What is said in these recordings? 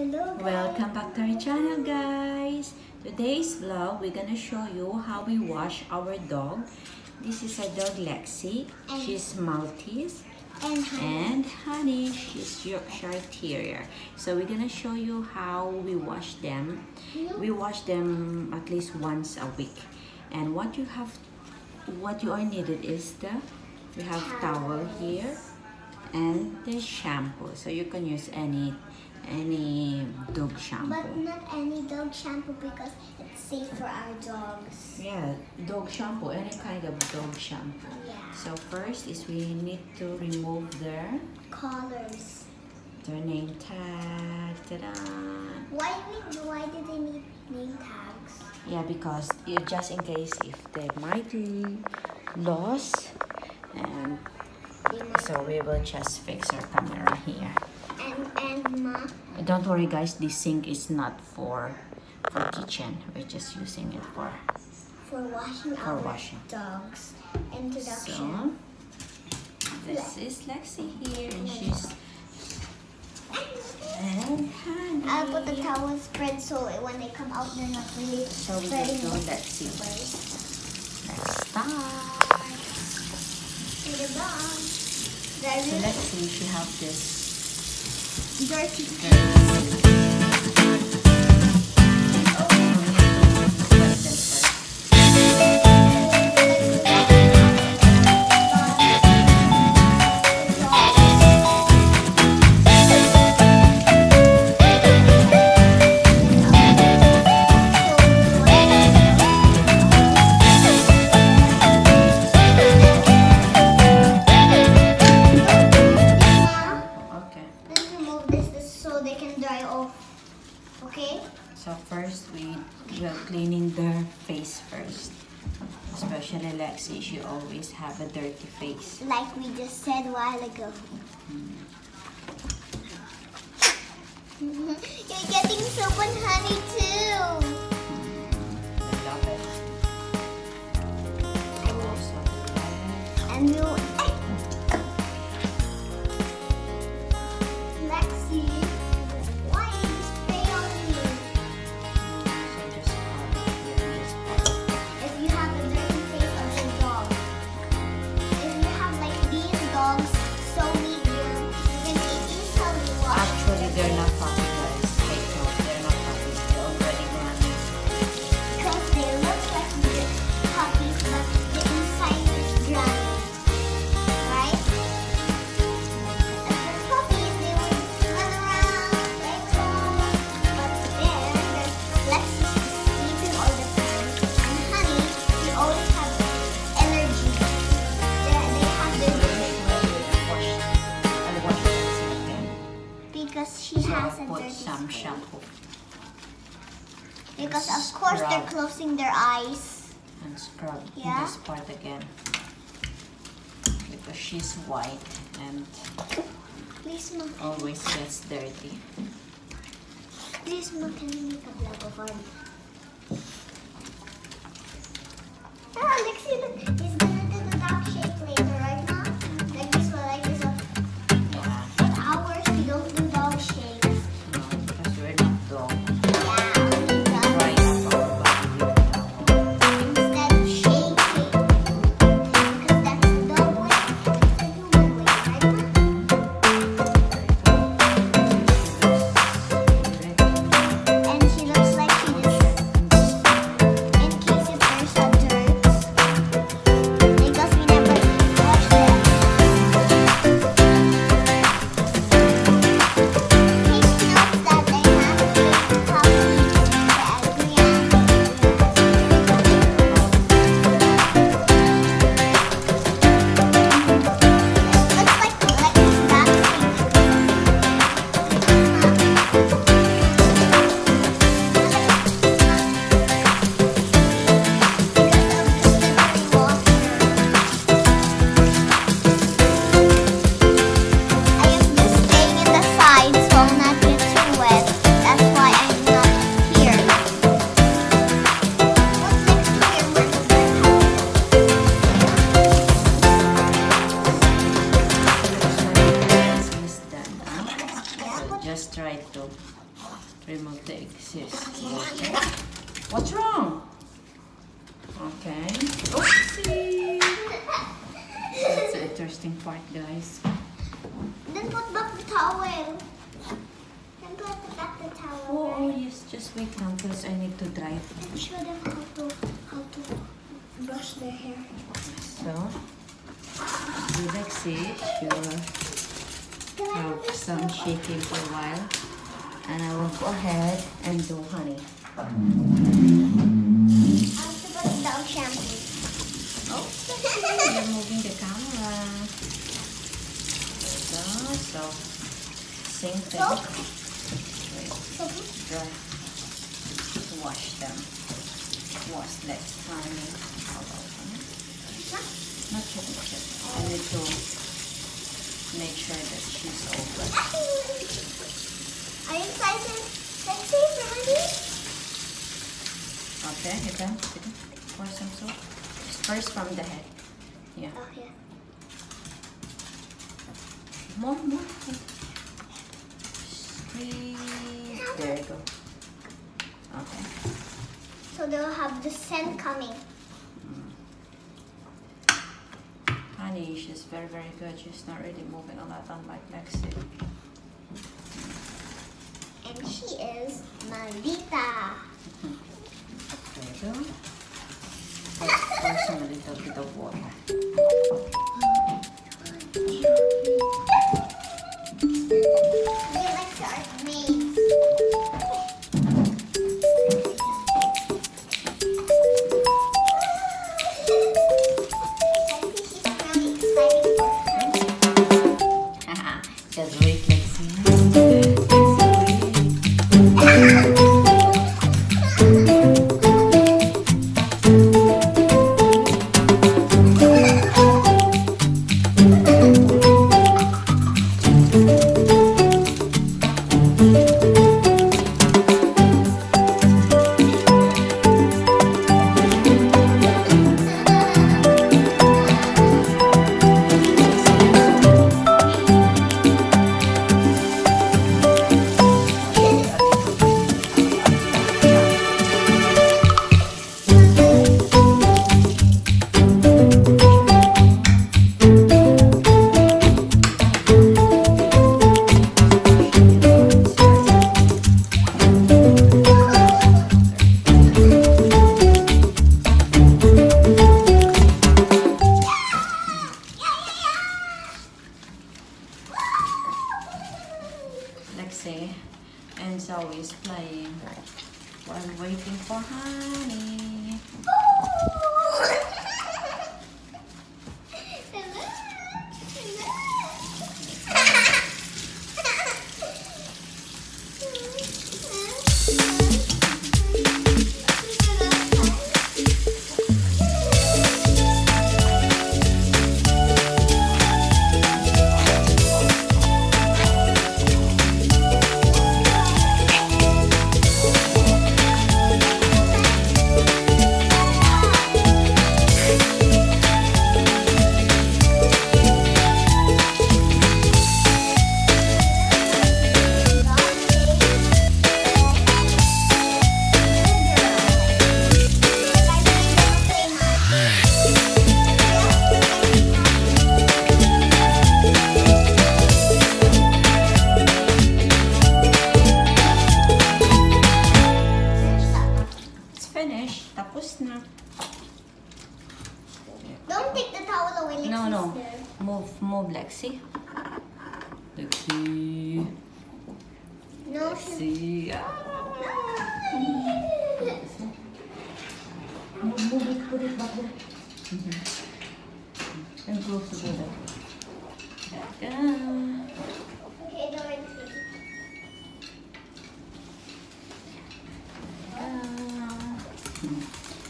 Hello guys. Welcome back to our channel guys. Today's vlog we're gonna show you how we wash our dog. This is our dog Lexi. And- She's Maltese. And honey. And Honey, she's Yorkshire Terrier. So we're gonna show you how we wash them. We wash them at least once a week. And what you have, what you are needed is the, we have towel here and the shampoo. So you can use any, any dog shampoo. But not any dog shampoo because it's safe for our dogs. Yeah, dog shampoo, any kind of dog shampoo. Yeah. So first is we need to remove their Collars. their name tag. Ta-da! Why we why did they need name tags? Yeah, because you just in case if they might l- lose, um, and so we will just fix our camera here. Don't worry, guys. This sink is not for for kitchen. We're just using it for for washing For our washing. dogs. Introduction. So this is Lexi here, and she's and honey. I'll put the towel spread so when they come out they're not really So we just the Lexi. spray. Let's start. To the dog. So They're Lexi, she have this. Dirty. Wet ago. You're getting soap and honey too. They're not they're closing their eyes. and scrub Yeah? this part again. Because she's white and Please, ma. always gets dirty. Please, ma, can you make a vlog of our Ah, Lexi, look. Oh, oh yes, just wait now because I need to dry. it. And show them how to how to brush their hair. So, do like sis. She'll have some shaking for a while. And I will go ahead and do honey. I have to put down shampoo. Oh, you're moving the camera. So, so, same thing. Dry. Wash them. Wash that honey. Not yet, not yet. I need to make sure that she's open. Are you excited? Excited day? Okay, you can pour some soap. First from the head. Yeah. Oh yeah. More, more. Squeeze. There you go. Okay. So they'll have the scent coming. Honey, she's very, very good. She's not really moving a lot unlike Lexi. And she is Maldita. There you go. Pour, pour some a little bit of water. And Zoe is playing while waiting for honey. Lexi. Ah it, put it back there. Mhm. And close together. Yeah. Okay, don't worry.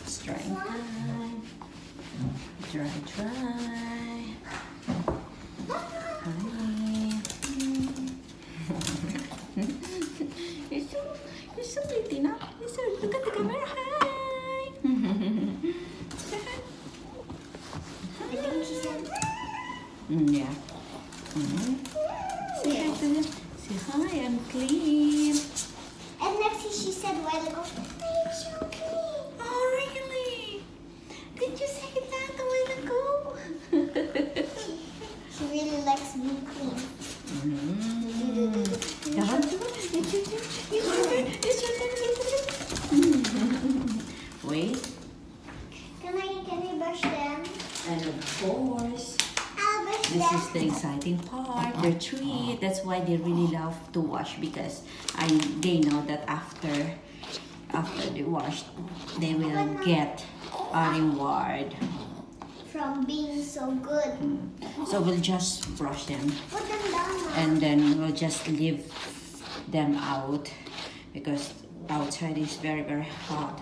It's drying time. Dry, dry. Honey. you're so, you're so pretty now. You're so, look at the camera. Hi. I think she said. Mm, yeah. Mhm. Say hi to them. Say hi, I'm clean. And Lexi, she treat. That's why they really love to wash because I they know that after after they wash, they will get a reward. From being so good. So we'll just brush them Put them down and then we'll just leave them out because outside is very very hot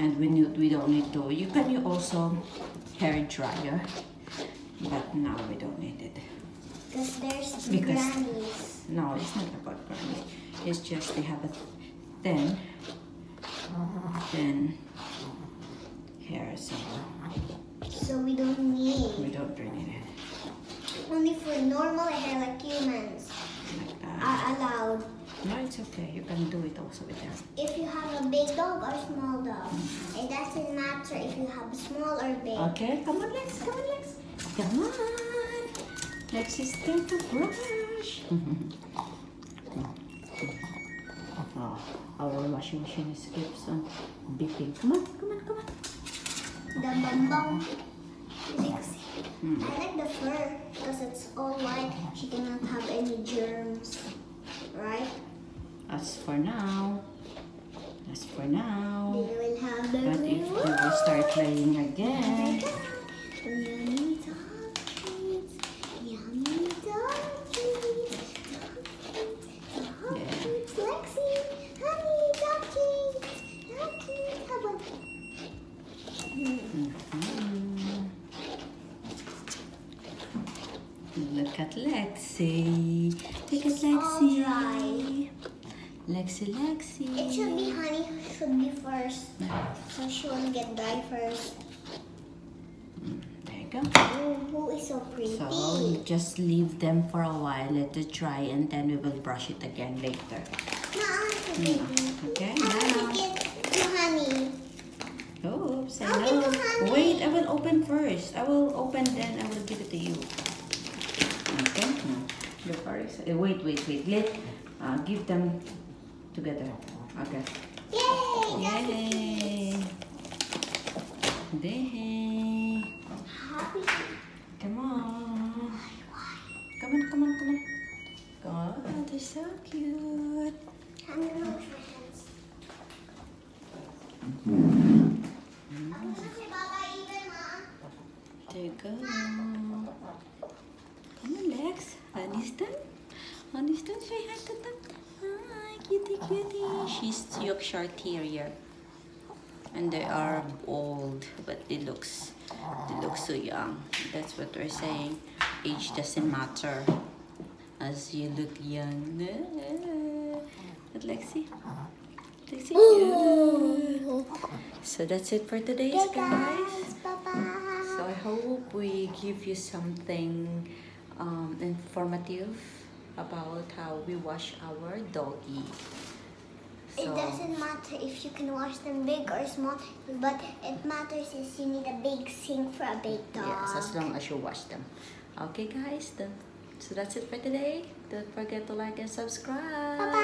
and we need we don't need to you can you also hair dryer but now we don't need it Because there's Because- grannies. no it's not about granny it's just they have a thin thin hair so So we don't need. we don't really need it Only for normal hair like humans like that are allowed. no it's okay you can do it also with them If you have a big dog or small dog, mm. it doesn't matter if you have small or big. Okay, come on, Lex. Come on, Lex. Come on. Lex is time to brush. oh, our washing machine is keeps on beeping. Come on, come on, come on. The bambang. Lix. Hmm. I like the fur because it's all white. She cannot have any germs. Right? As for now, as for now. They will have the But if we will start playing again, Yummy dog treats. Yummy dog treats. Dog Yeah. treats. Lexi. Honey, dog treats. Dog treats. How about Mhm. look at Lexi. Look at It's all Lexi. dry. It should be honey should be first. So she won't get dry first. There you go. Oh, is so pretty? So just leave them for a while, let it dry, and then we will brush it again later. No, I want to baby. Okay, now. to get to honey. Oops, I know. Wait, I will open first. I will open, then I will give it to you. Okay. Now, The first. uh, Wait, wait, wait. Let uh, give them together. Okay. Yay! Yay! Come on. Come on, come on, come on. God, they're so cute. There you go. Come on, Lex. Aniston. Aniston, say hi to them. Cutie, cutie. She's Yorkshire Terrier. And they are old, but they looks they look so young. That's what we're saying. Age doesn't matter. As you look young. But Lexi. Lexi. So that's it for today's Okay, guys. guys. So I hope we give you something um, informative about how we wash our doggy. It doesn't matter if you can wash them big or small, but it matters is you need a big sink for a big dog. yes, as long as you wash them. Okay, guys. Then, so that's it for today. Don't forget to like and subscribe. Bye-bye.